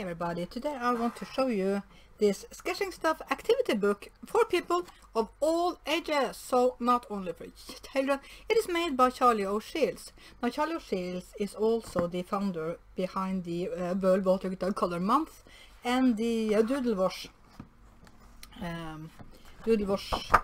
everybody, today I want to show you this Sketching Stuff activity book for people of all ages, so not only for children. It is made by Charlie O'Shields. Now Charlie O'Shields is also the founder behind the uh, World Watercolor Month and the uh, Doodlewash um, Doodlewash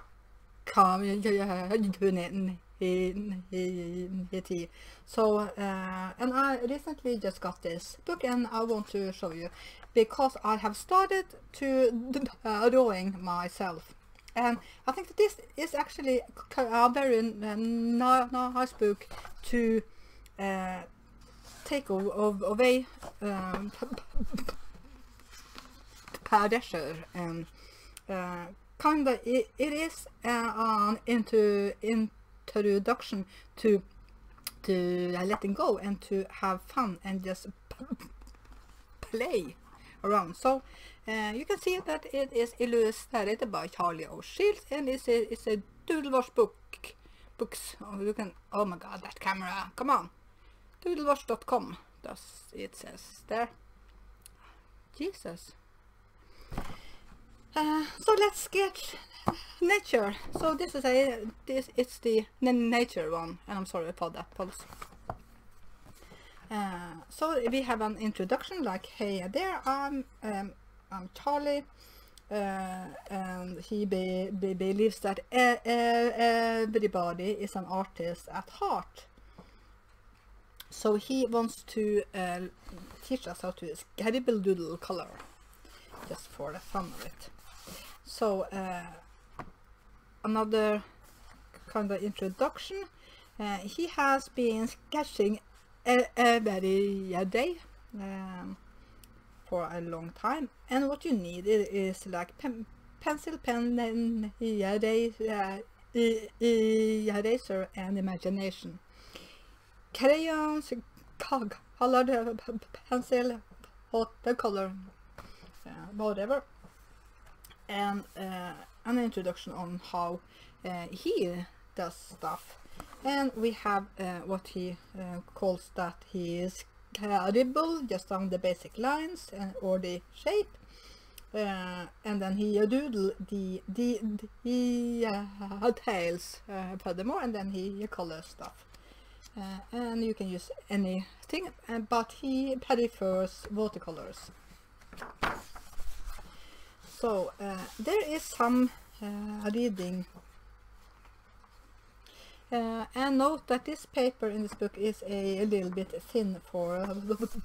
community. So, uh, and I recently just got this book and I want to show you because I have started to uh, drawing myself. And I think that this is actually a very nice book to uh, take away um, and uh, kind of it, it is uh, into introduction to to letting go and to have fun and just play around. So uh, you can see that it is illustrated by Charlie O'Shields and it's a, it's a Doodlewash book books. Oh, you can oh my god that camera come on. Doodlewash.com does it says there. Jesus uh, so let's sketch nature. So this is a this it's the nature one, and I'm sorry about that pulse. Uh, so we have an introduction like hey there I'm um, I'm Charlie uh, and he be, be believes that e everybody is an artist at heart so he wants to uh, teach us how to scribble doodle color just for the fun of it so uh, another kind of introduction. Uh, he has been sketching every day um, for a long time. And what you need is like pen, pencil pen and eraser, eraser and imagination. Crayons colored pencil watercolor uh, whatever and uh, an introduction on how uh, he does stuff. And we have uh, what he uh, calls that he is credible just on the basic lines and, or the shape. Uh, and then he doodle the the, the uh, tails uh, furthermore and then he colors stuff. And you can use anything but he prefers watercolors so uh, there is some uh, reading. Uh, and note that this paper in this book is a, a little bit thin for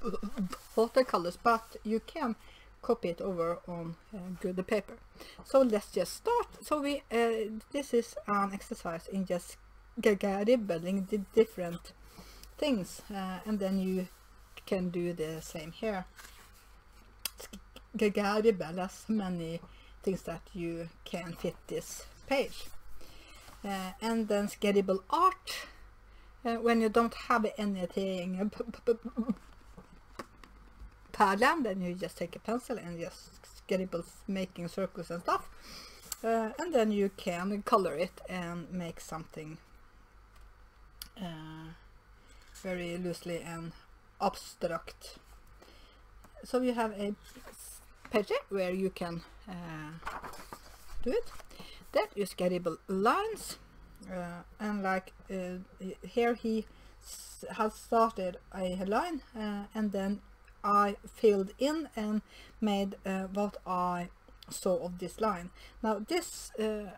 watercolors but you can copy it over on uh, good paper. So let's just start. So we this is an exercise in just ribbling the different things and then you can do the same here Gagari as many things that you can fit this page. Uh, and then Scribble art. Uh, when you don't have anything pattern then you just take a pencil and just scribble making circles and stuff. Uh, and then you can color it and make something very loosely and abstract. So you have a page where you can uh, do it. That is gettable lines uh, and like uh, here he has started a line uh, and then I filled in and made uh, what I saw of this line. Now this uh,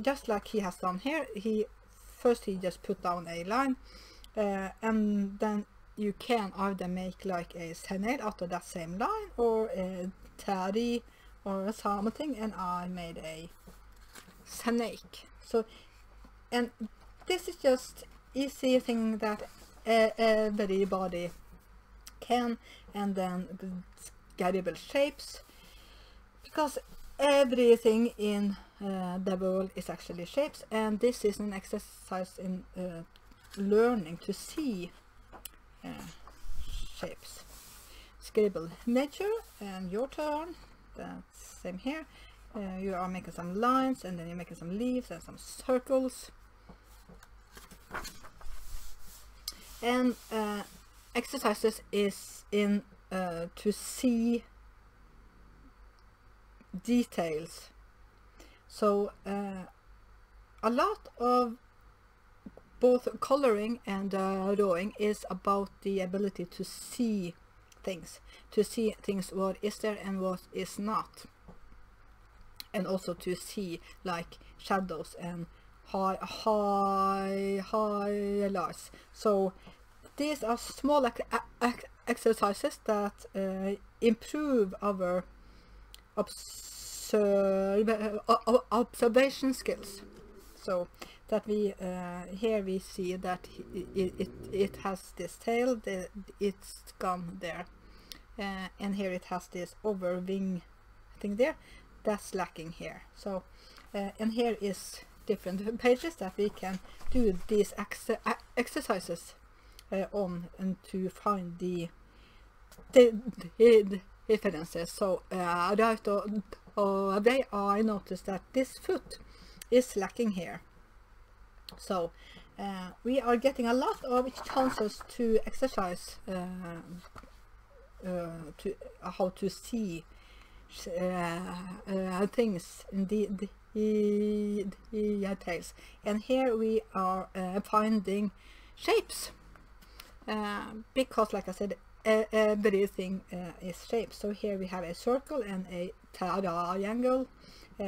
just like he has done here he first he just put down a line and then you can either make like a out of that same line or a teddy or something and I made a snake. So and this is just easy thing that everybody can and then scribble shapes because everything in uh, the world is actually shapes and this is an exercise in uh, learning to see uh, shapes scribble nature and your turn. That's same here. Uh, you are making some lines and then you're making some leaves and some circles. And uh, exercises is in uh, to see details. So uh, a lot of both coloring and uh, drawing is about the ability to see things, to see things what is there and what is not, and also to see like shadows and high high highlights. So these are small ex ex exercises that uh, improve our observe, uh, observation skills. So that we uh, here we see that it, it, it has this tail, the, it's gone there, uh, and here it has this over wing thing there, that's lacking here. So uh, and here is different pages that we can do these ex exercises uh, on and to find the the, the differences. So uh, right away I noticed that this foot is lacking here. So uh, we are getting a lot of chances to exercise uh, uh, to how to see uh, things in the, the, the details. And here we are finding shapes because, like I said, everything uh, is shaped. So here we have a circle and a triangle, uh,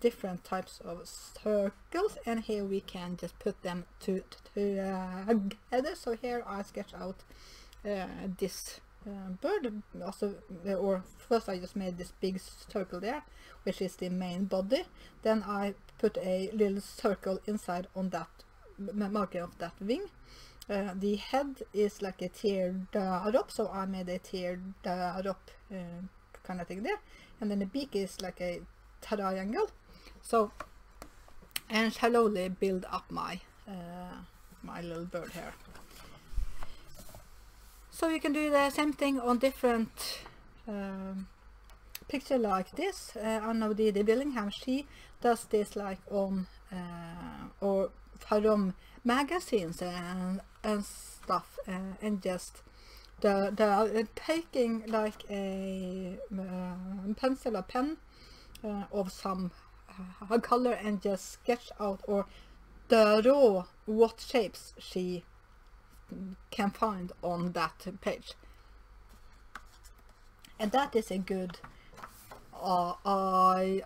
different types of circles, and here we can just put them to, together. So here I sketch out uh, this uh, bird, also, or first I just made this big circle there, which is the main body. Then I put a little circle inside on that marking of that wing uh, the head is like a teardrop, so I made a teardrop uh, kind of thing there. And then the beak is like a triangle. So, and slowly build up my, uh, my little bird here. So you can do the same thing on different um, picture like this. Uh, I know the, the Billingham, she does this like on, uh, or from magazines and and stuff uh, and just the the uh, taking like a uh, pencil or pen uh, of some uh, color and just sketch out or the raw what shapes she can find on that page and that is a good uh,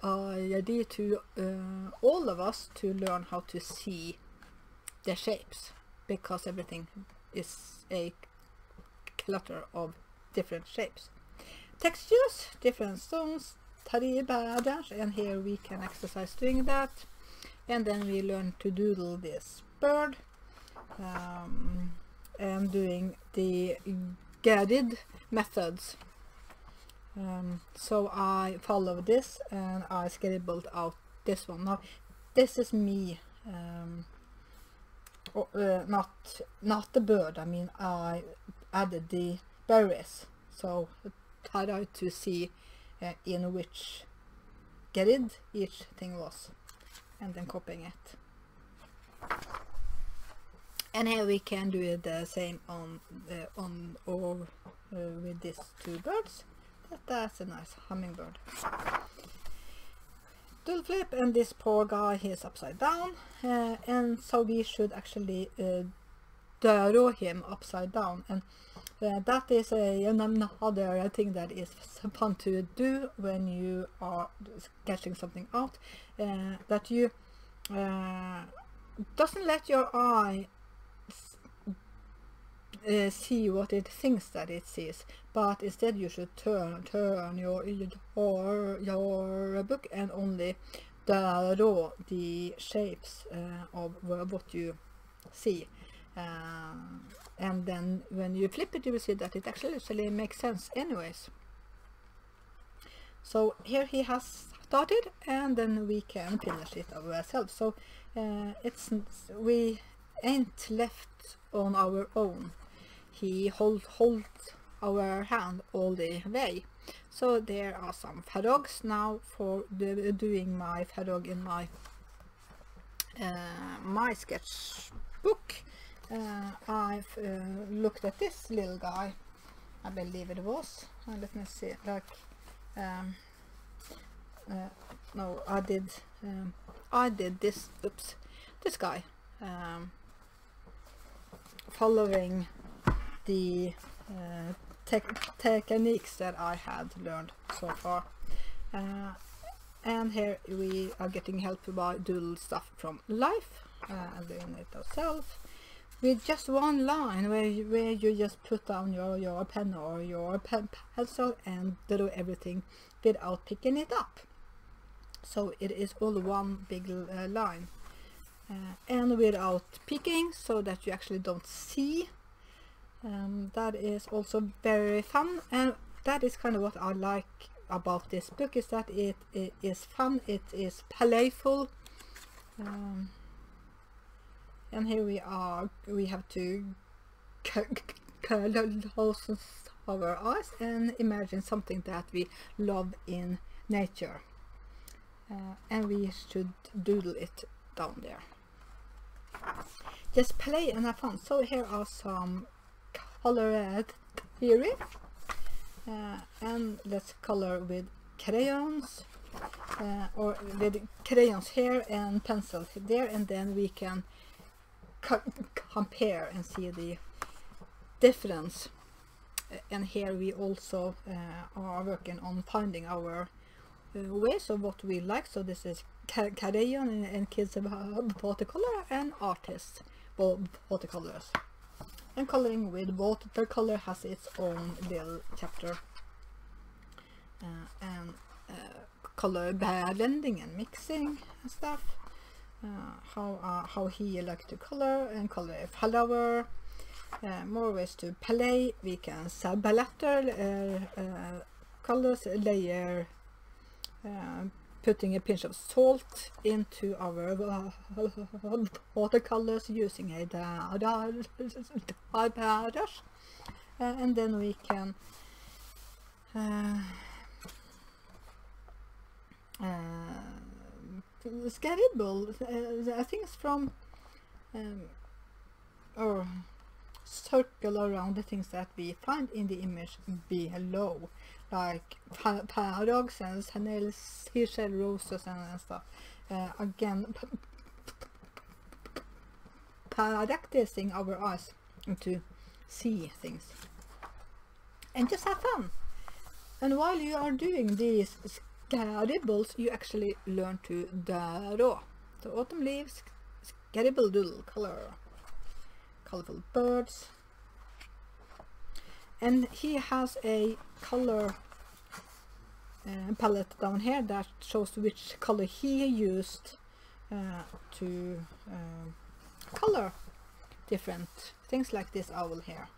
idea to uh, all of us to learn how to see the shapes because everything is a clutter of different shapes. Textures, different stones, and here we can exercise doing that. And then we learn to doodle this bird um, and doing the guided methods. Um, so I follow this and I scribbled out this one. Now this is me um, uh, not not the bird. I mean, I added the berries, so I tried to see uh, in which grid each thing was, and then copying it. And here we can do the same on the on or uh, with these two birds. That, that's a nice hummingbird dual flip and this poor guy he is upside down uh, and so we should actually uh, draw him upside down and uh, that is a, another thing that is fun to do when you are sketching something out uh, that you uh, doesn't let your eye uh, see what it thinks that it sees but instead you should turn turn your your your book and only draw the shapes uh, of what you see. Uh, and then when you flip it you will see that it actually, actually makes sense anyways. So here he has started and then we can finish it ourselves. So it's we ain't left on our own he hold, hold our hand all the way. So there are some frogs now for doing my frog in my uh, my sketchbook. Uh, I've uh, looked at this little guy I believe it was. Uh, let me see. Like, um, uh, no, I did. Um, I did this. Oops, this guy. Um, following the uh, tech techniques that I had learned so far. Uh, and here we are getting help by doodle stuff from life uh, and doing it ourselves with just one line where you, where you just put down your, your pen or your pen pencil and do everything without picking it up. So it is all one big uh, line uh, and without peeking so that you actually don't see. Um, that is also very fun and that is kind of what I like about this book is that it, it is fun, it is playful. Um, and here we are, we have to close our eyes and imagine something that we love in nature. Uh, and we should doodle it down there. Just play and have fun. So here are some color theory. Uh, and let's color with crayons uh, or with crayons here and pencils there and then we can co compare and see the difference. And here we also uh, are working on finding our uh, ways of what we like. So this is crayon and, kids watercolor and artists watercolors and coloring with watercolor has its own little chapter. Uh, and uh, color blending and mixing and stuff. Uh, how uh, how he like to color and color a flower. Uh, more ways to play. We can sublatter uh, colors layer putting a pinch of salt into our watercolors using a brush uh, and then we can uh, uh, scribble uh, things from um, or circle around the things that we find in the image below like paradox and Chanel seashell roses and, and stuff. Uh, again, practicing our eyes to see things and just have fun. And while you are doing these scribbles, you actually learn to draw. So autumn leaves, scribble doodle color, colorful birds, and he has a color palette down here that shows which color he used uh, to uh, color different things like this owl here.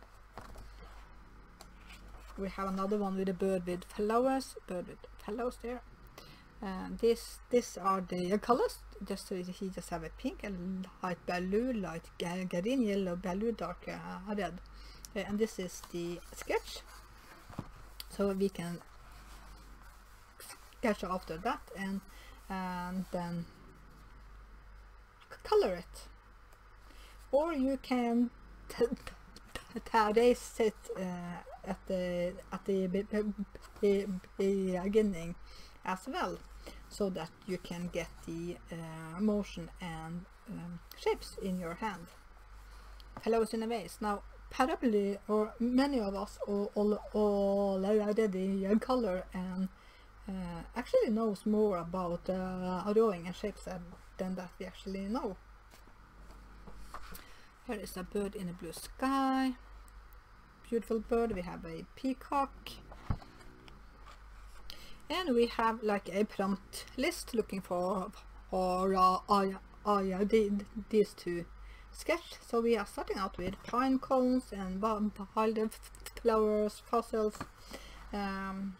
We have another one with a bird with flowers, bird with flowers there. And this, these are the colors. Just so he just have a pink, a light blue, light green, yellow, blue, dark uh, red. And this is the sketch. So we can sketch after that and and then color it or you can trace it uh, at the at the beginning as well so that you can get the uh, motion and um, shapes in your hand hello in now probably or many of us all, all, already color and uh, actually knows more about uh, drawing and shapes than that we actually know. Here is a bird in a blue sky. Beautiful bird. We have a peacock. And we have like a prompt list looking for or uh, I, I did these two sketch. So we are starting out with pine cones and wildflowers, fossils. Um,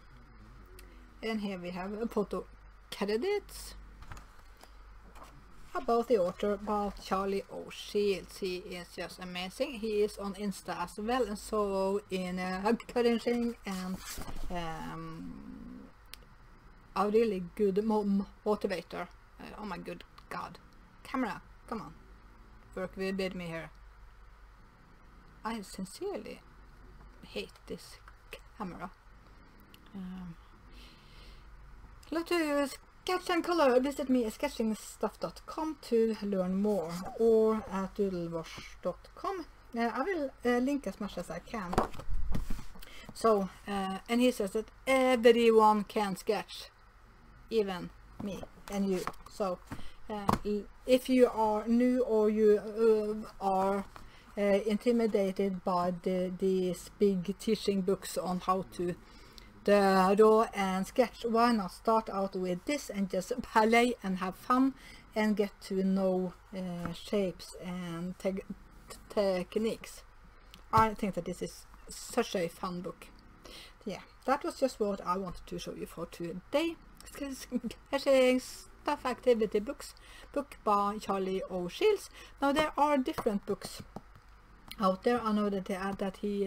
and here we have a photo credits about the author about Charlie O'Shields. He is just amazing. He is on Insta as well and so in uh, encouraging and um, a really good mo motivator. Uh, oh my good god. Camera, come on. Work with me here. I sincerely hate this camera. Um, love to sketch and color. Visit me at sketchingstuff.com to learn more or at doodlewash.com. Uh, I will uh, link as much as I can. So, uh, and he says that everyone can sketch, even me and you. So, uh, if you are new or you uh, are uh, intimidated by the, these big teaching books on how to draw and sketch, why not start out with this and just play and have fun and get to know uh, shapes and te techniques. I think that this is such a fun book. Yeah, that was just what I wanted to show you for today. Sketching Stuff Activity Books, book by Charlie O'Shields. Now there are different books out there. I know that, that he,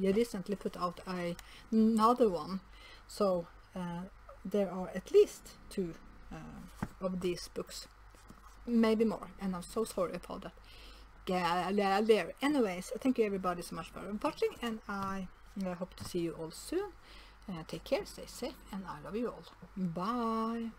he recently put out a, another one. So uh, there are at least two uh, of these books. Maybe more. And I'm so sorry about that. There. Anyways, thank you everybody so much for watching and I hope to see you all soon. Uh, take care, stay safe, and I love you all. Bye.